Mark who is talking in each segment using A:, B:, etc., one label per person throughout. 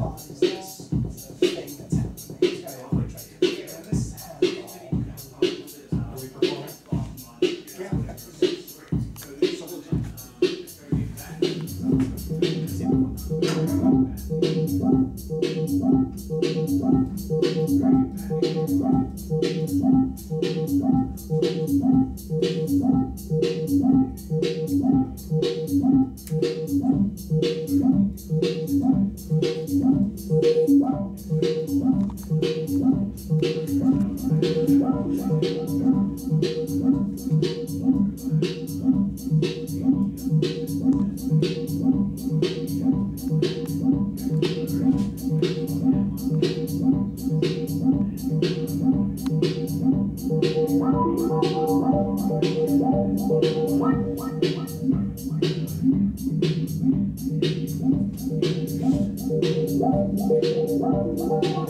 A: Is this the thing that's happening?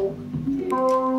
A: Tchau.